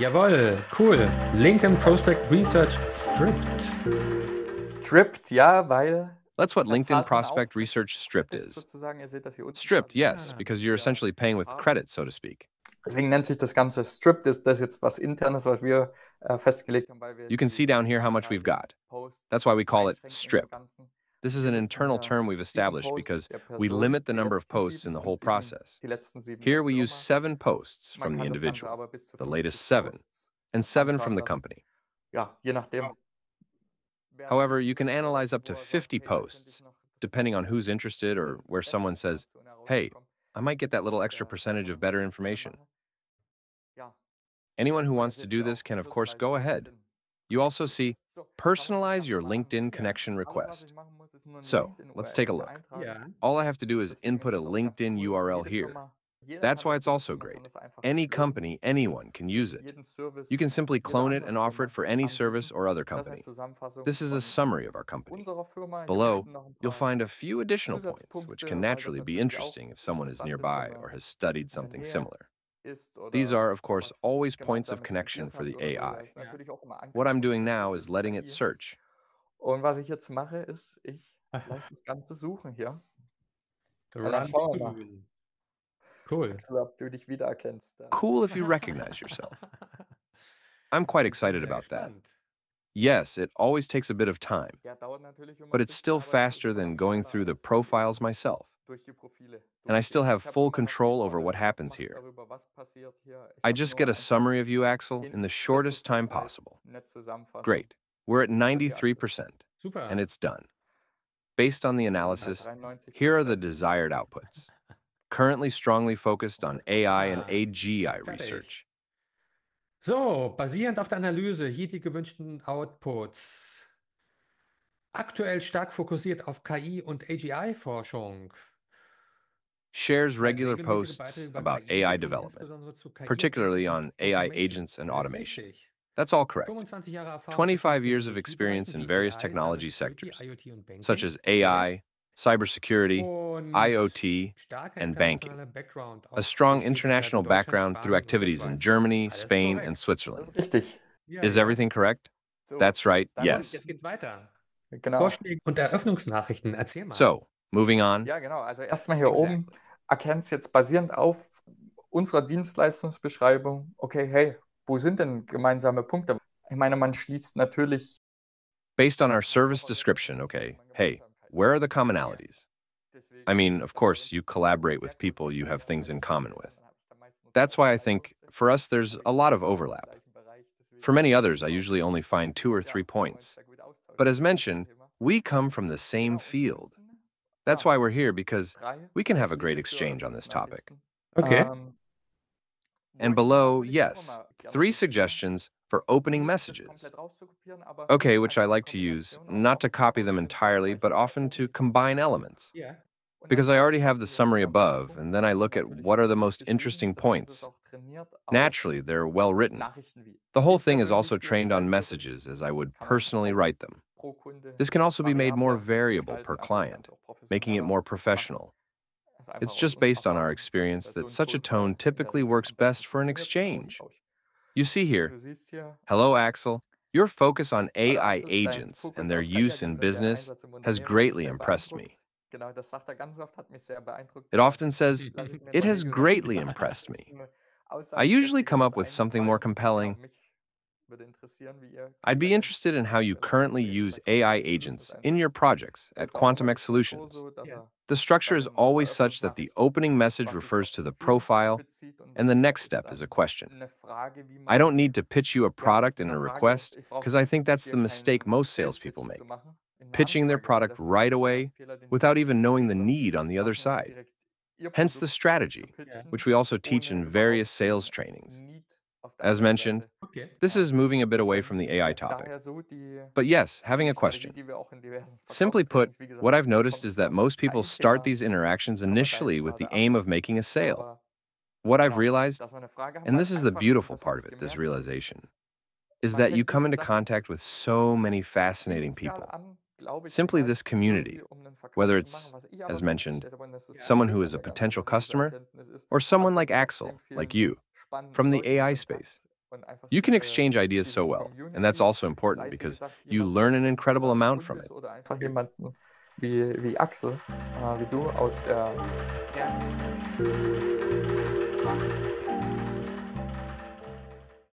Jawohl, cool. LinkedIn Prospect Research Stripped. Stripped, ja, weil That's what LinkedIn Prospect Research Stripped is. sozusagen. Ihr seht das hier unten. Stripped, yes, ah, because you're essentially paying with ah. credit, so to speak. Deswegen nennt sich das Ganze Stripped. Ist das jetzt was internes, was wir äh, festgelegt haben, You can see down here how much we've got. That's why we call it einschränken im strip. Ganzen. This is an internal term we've established because we limit the number of posts in the whole process. die letzten sieben Here we use seven posts from the kann das Ganze individual, aber bis zu the latest seven, and seven from the company. Ja, je nachdem. wer However, you can analyze up to wo er sagt, 50 hey, da könnte ich posts, depending on who's interested or where someone says, hey. I might get that little extra percentage of better information. Anyone who wants to do this can, of course, go ahead. You also see So, schauen wir uns das personalize your. LinkedIn connection request. Ich machen muss, ist nur eine So, let's take a look. eintragen. All I have to do is input a es auch ganz LinkedIn. URL here. That's why it's also nutzen. Great. Any company, anyone can use it. You can simply clone it and offer it for any service or other Das ist eine company. This is a summary of our company. unserer Firma. Hier Below, unten noch ein you'll find a few additional points, which can naturally be interesting if someone is nearby or has studied something similar. These are, of course, always points of connection for the oder so. Da AI. ist natürlich auch immer What I'm doing now is letting it search. Und was ich jetzt mache, ist, ich lasse das Ganze suchen hier. Und dann Run schauen wir mal, cool. Cool. Du dich wiedererkennst. Cool if you recognize yourself. I'm quite excited about that. Yes, it always takes a bit of time, Ja, dauert natürlich immer but it's still aber es ist faster than going through the profiles myself. durch die Profile And I still have full control over what happens here. darüber, was passiert hier. Ich I just get a summary of you, Axel, in in the shortest time possible. Great. We're at über die Achse. 93%, and it's done. Based on the analysis, here are the desired outputs. Currently strongly focused on AI and Ah, AGI research. So, basierend auf der Analyse hier die gewünschten Outputs. Aktuell stark fokussiert auf KI und AGI-Forschung. Shares regular posts about AI development, insbesondere zu KI particularly on AI agents and automation. Richtig. That's all correct. 25 Jahre Erfahrung 25 in years of experience in various technology sectors, IoT und Banking. such as AI, cybersecurity, IoT, and banking. a strong international background through activities in Germany, Spain, and Switzerland. ist richtig. Ja, Is everything correct? That's right, yes. Jetzt geht's weiter. Genau. Vorschläge und Eröffnungsnachrichten. Erzähl mal. So, moving on. Ja, genau. Also erstmal hier oben Exactly. erkennt es jetzt basierend auf unserer Dienstleistungsbeschreibung, okay, hey, wo sind denn gemeinsame Punkte? Ich meine, man schließt natürlich. Based on our service description, okay, hey, where are the commonalities? I mean, of course, you collaborate with people you have things in common with. That's why I think for us there's a lot of overlap. For many others, I usually only find two or three points. But as mentioned, we come from the same field. That's why we're here because we can have a great exchange on this topic. Okay. Ähm, And below, yes, three suggestions for opening messages. Okay, which I like to use, not to copy them entirely, but often to combine elements. Because I already have the summary above, and then I look at what are the most interesting points. Naturally, they're well written. The whole thing is also trained on messages as I would personally write them. This can also be made more variable per client, making it more professional. It's just based on our experience that such a tone typically works best for an exchange. You see here, hello Axel, your focus on AI agents and their use in business has greatly impressed me. It often says, it has greatly impressed me. I usually come up with something more compelling. I'd be interested in how you currently use AI agents in your projects at QuantumX Solutions. The structure is always such that the opening message refers to the profile, and the next step is a question. I don't need to pitch you a product in a request because I think that's the mistake most salespeople make. Pitching their product right away without even knowing the need on the other side. Hence the strategy, which we also teach in various sales trainings. As mentioned, this is moving a bit away from the AI topic. But yes, having a question. Simply put, what I've noticed is that most people start these interactions initially with the aim of making a sale. What I've realized, and this is the beautiful part of it, this realization, is that you come into contact with so many fascinating people. Simply this community, whether it's, as mentioned, someone who is a potential customer, or someone like Axel, like you, from the AI space. You can exchange ideas so well, and that's also important because you learn an incredible amount from it.